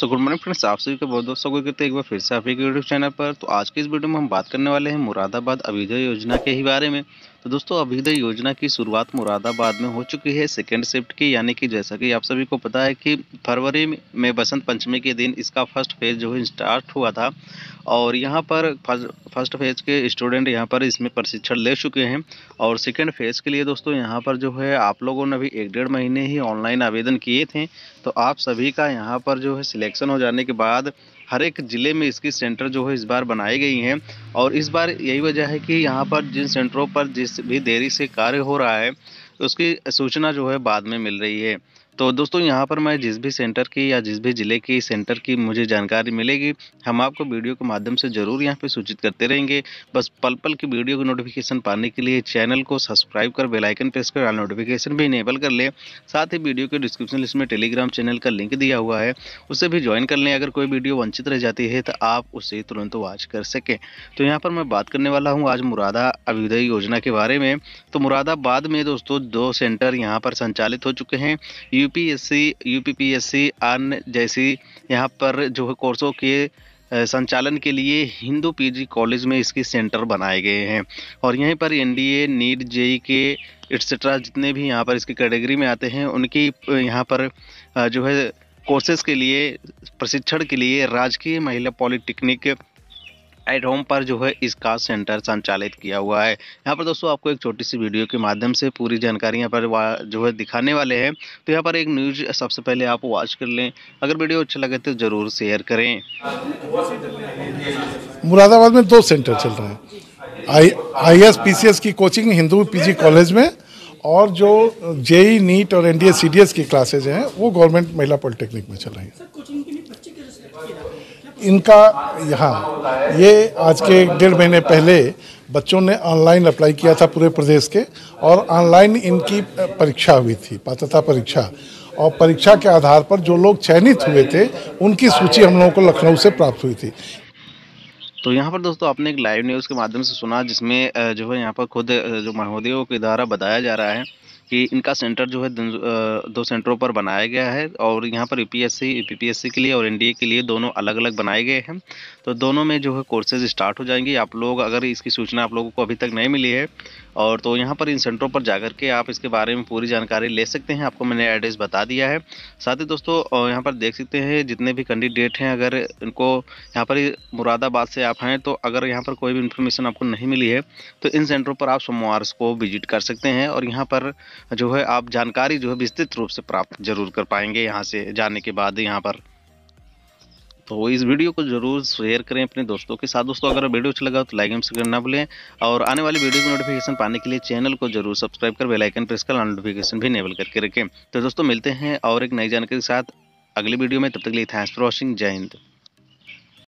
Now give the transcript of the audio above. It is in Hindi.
सो गुड मॉर्निंग फ्रेंड्स आप सभी का बहुत बहुत स्वागत करते हैं एक बार फिर से आप एक यूट्यूब चैनल पर। तो आज के इस वीडियो में हम बात करने वाले हैं मुरादाबाद अभिदय योजना के ही बारे में। तो दोस्तों अभिदय योजना की शुरुआत मुरादाबाद में हो चुकी है सेकेंड शिफ्ट की, यानी कि जैसा कि आप सभी को पता है कि फरवरी में बसंत पंचमी के दिन इसका फ़र्स्ट फ़ेज़ जो है स्टार्ट हुआ था। और यहाँ पर फ़र्स्ट फ़ेज़ के स्टूडेंट यहाँ पर इसमें प्रशिक्षण ले चुके हैं। और सेकेंड फ़ेज़ के लिए दोस्तों, यहाँ पर जो है आप लोगों ने भी एक डेढ़ महीने ही ऑनलाइन आवेदन किए थे। तो आप सभी का यहाँ पर जो है सिलेक्शन हो जाने के बाद हर एक ज़िले में इसकी सेंटर जो है इस बार बनाई गई हैं और इस बार यही वजह है कि यहाँ पर जिन सेंटरों पर जिस भी देरी से कार्य हो रहा है, उसकी सूचना जो है बाद में मिल रही है। तो दोस्तों, यहाँ पर मैं जिस भी सेंटर की या जिस भी ज़िले की सेंटर की मुझे जानकारी मिलेगी, हम आपको वीडियो के माध्यम से ज़रूर यहाँ पे सूचित करते रहेंगे। बस पल पल की वीडियो की नोटिफिकेशन पाने के लिए चैनल को सब्सक्राइब कर बेलाइकन प्रेस कर नोटिफिकेशन भी इनेबल कर लें। साथ ही वीडियो के डिस्क्रिप्शन लिस्ट में टेलीग्राम चैनल का लिंक दिया हुआ है, उसे भी ज्वाइन कर लें। अगर कोई वीडियो वंचित रह जाती है तो आप उसे तुरंत वॉच कर सकें। तो यहाँ पर मैं बात करने वाला हूँ आज मुरादा अभ्युदय योजना के बारे में। तो मुरादाबाद में दोस्तों, दो सेंटर यहाँ पर संचालित हो चुके हैं। यू यूपीएससी, यूपीपीएससी अन्य जैसी यहाँ पर जो है कोर्सों के संचालन के लिए हिंदू पीजी कॉलेज में इसके सेंटर बनाए गए हैं। और यहीं पर एनडीए, नीट, जेई के एट्सेट्रा जितने भी यहाँ पर इसकी कैटेगरी में आते हैं, उनकी यहाँ पर जो है कोर्सेज़ के लिए, प्रशिक्षण के लिए राजकीय महिला पॉलिटेक्निक एट होम पर जो है इसका सेंटर संचालित किया हुआ है। यहाँ पर दोस्तों आपको एक छोटी सी वीडियो के माध्यम से पूरी जानकारी यहाँ पर जो है दिखाने वाले हैं। तो यहाँ पर एक न्यूज़ सबसे पहले आप वॉच कर लें। अगर वीडियो अच्छा लगे तो ज़रूर शेयर करें। मुरादाबाद में दो सेंटर चल रहे हैं। I I S P C S की कोचिंग हिंदू पीजी कॉलेज में और जो जेई नीट और एनडीए सीडीएस की क्लासेज हैं वो गवर्नमेंट महिला पॉलिटेक्निक में चल रही हैं। इनका यहाँ ये आज के डेढ़ महीने पहले बच्चों ने ऑनलाइन अप्लाई किया था पूरे प्रदेश के और ऑनलाइन इनकी परीक्षा हुई थी पात्रता परीक्षा। और परीक्षा के आधार पर जो लोग चयनित हुए थे उनकी सूची हम लोगों को लखनऊ से प्राप्त हुई थी। तो यहाँ पर दोस्तों आपने एक लाइव न्यूज़ के माध्यम से सुना, जिसमें जो है यहाँ पर खुद जो महोदयों के द्वारा बताया जा रहा है। कि इनका सेंटर जो है दो सेंटरों पर बनाया गया है और यहाँ पर यूपीएससी यूपीपीएससी के लिए और एनडीए के लिए दोनों अलग अलग बनाए गए हैं। तो दोनों में जो है कोर्सेज स्टार्ट हो जाएँगे। आप लोग अगर इसकी सूचना आप लोगों को अभी तक नहीं मिली है और तो यहाँ पर इन सेंटरों पर जाकर के आप इसके बारे में पूरी जानकारी ले सकते हैं। आपको मैंने एड्रेस बता दिया है। साथ ही दोस्तों यहाँ पर देख सकते हैं जितने भी कैंडिडेट हैं, अगर इनको यहाँ पर मुरादाबाद से आप हैं तो अगर यहाँ पर कोई भी इन्फॉर्मेशन आपको नहीं मिली है तो इन सेंटरों पर आप सोमवार को विज़िट कर सकते हैं और यहाँ पर जो है आप जानकारी जो है विस्तृत रूप से प्राप्त ज़रूर कर पाएँगे यहाँ से जाने के बाद यहाँ पर। तो इस वीडियो को ज़रूर शेयर करें अपने दोस्तों के साथ। दोस्तों, अगर वीडियो अच्छा लगा तो लाइक एम करना भूलें और आने वाली वीडियो की नोटिफिकेशन पाने के लिए चैनल को ज़रूर सब्सक्राइब कर बेलाइकन प्रेस कर नोटिफिकेशन भी इनेबल करके रखें। तो दोस्तों, मिलते हैं और एक नई जानकारी के साथ। अगली वीडियो में तब तक लिए थैंक्स फॉर वॉचिंग जय हिंद।